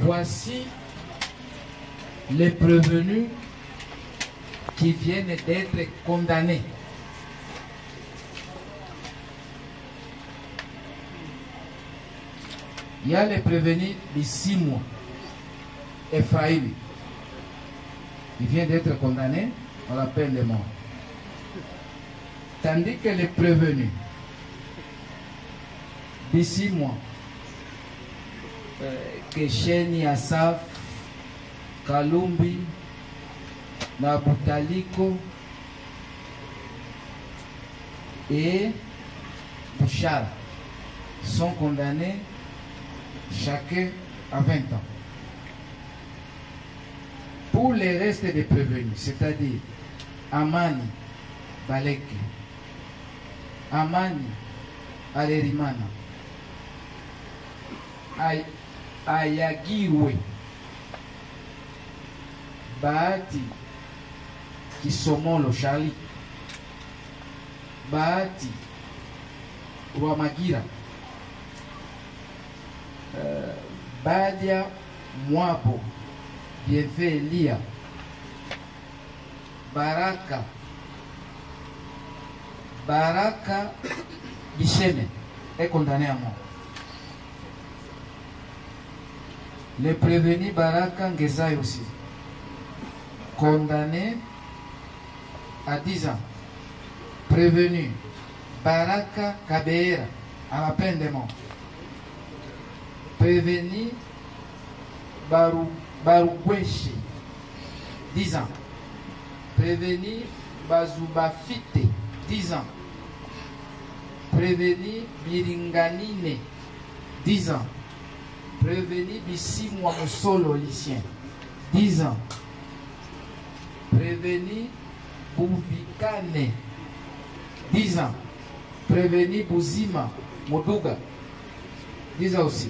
Voici les prévenus qui viennent d'être condamnés. Il y a les prévenus de six mois. Ephraïm, il vient d'être condamné à la peine de mort. Tandis que les prévenus mois, euh, Kesheni Asaf, Kalumbi, Nabutaliko et Bouchard sont condamnés chacun à 20 ans. Pour les restes des prévenus, c'est-à-dire Amani Baleke, Amani Alerimana, Ay- Ayagiwe, Bahati Kisomolo Shali, Bahati Rwamagira, uh, Badia Mwabo, Bienfait Elia, Baraka, Baraka Bisheme est condamné. Le prévenu Baraka Ngezai aussi, condamné à 10 ans. Prévenu Baraka Kabeera à la peine de mort. Prévenu Baru, Barugweshi, 10 ans. Prévenu Bazubafite, 10 ans. Prévenu Biringanine, 10 ans. Prévenu Bisimwa Mosolo lycien, 10 ans. Prévenu Bouvikane, 10 ans. Prévenu Bouzima Moduga, 10 ans aussi.